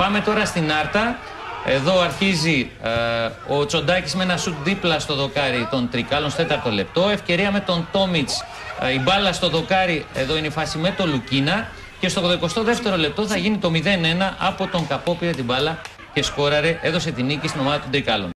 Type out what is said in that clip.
Πάμε τώρα στην Άρτα. Εδώ αρχίζει ε, ο Τσοντάκης με ένα σουτ δίπλα στο δοκάρι των Τρικάλων, στο τέταρτο λεπτό. Ευκαιρία με τον Τόμιτς, ε, η μπάλα στο δοκάρι, εδώ είναι η φάση με τον Λουκίνα. Και στο 22ο λεπτό θα γίνει το 0-1 από τον Καπό, πήρε την μπάλα και σκόραρε, έδωσε την νίκη στην ομάδα των Τρικάλων.